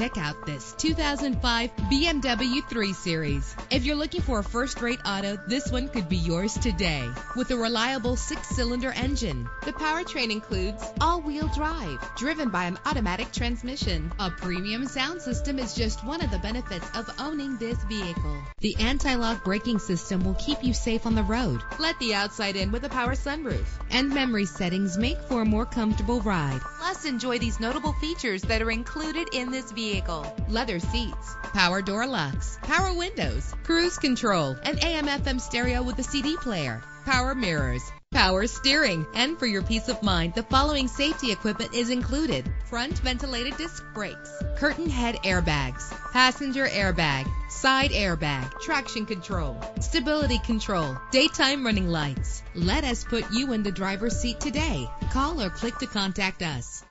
Check out this 2005 BMW 3 Series. If you're looking for a first-rate auto, this one could be yours today. With a reliable six-cylinder engine, the powertrain includes all-wheel drive, driven by an automatic transmission. A premium sound system is just one of the benefits of owning this vehicle. The anti-lock braking system will keep you safe on the road. Let the outside in with a power sunroof. And memory settings make for a more comfortable ride. Plus, enjoy these notable features that are included in this vehicle. Leather seats, power door locks, power windows, cruise control, an AM FM stereo with a CD player, power mirrors, power steering. And for your peace of mind, the following safety equipment is included. Front ventilated disc brakes, curtain head airbags, passenger airbag, side airbag, traction control, stability control, daytime running lights. Let us put you in the driver's seat today. Call or click to contact us.